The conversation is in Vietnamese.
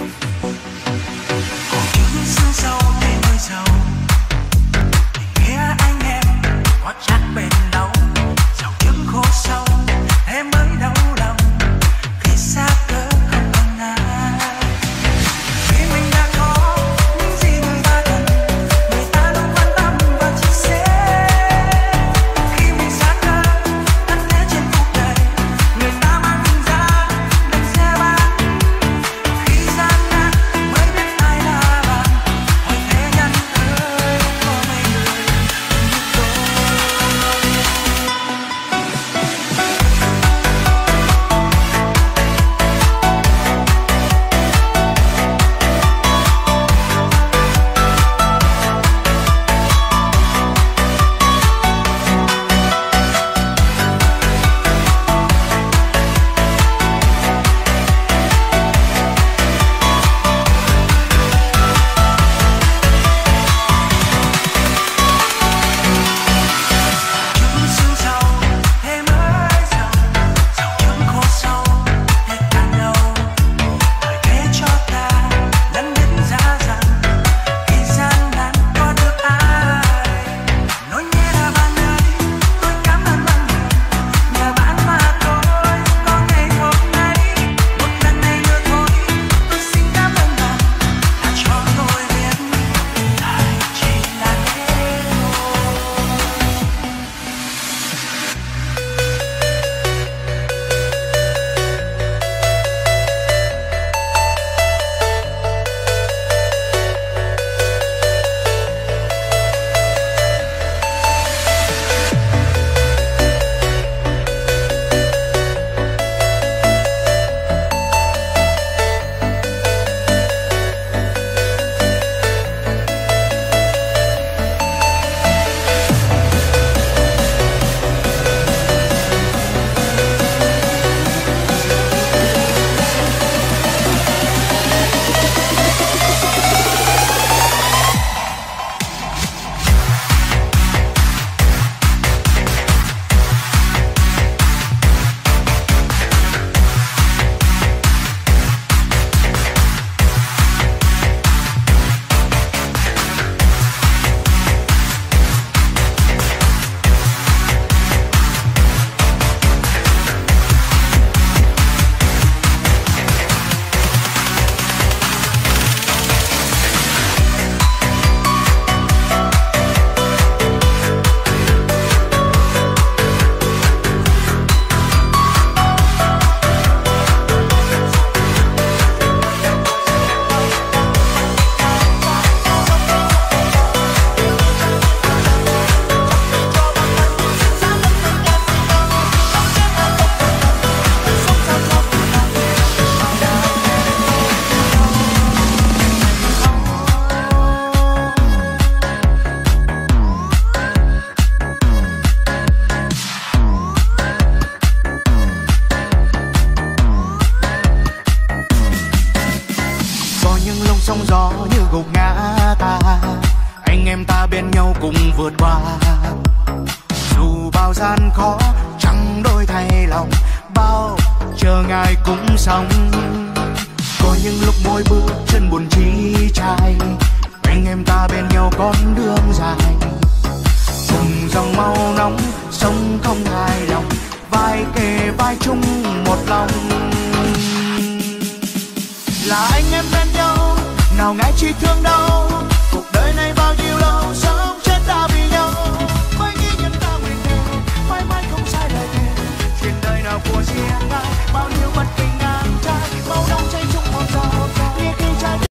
Bye. sóng gió như gục ngã ta. Anh em ta bên nhau cùng vượt qua. Dù bao gian khó, chẳng đôi thay lòng, bao chờ ngài cũng sống. Có những lúc mỗi bước chân buồn chi chai, anh em ta bên nhau con đường dài. Cùng dòng mau nóng nào ngại chi thương đau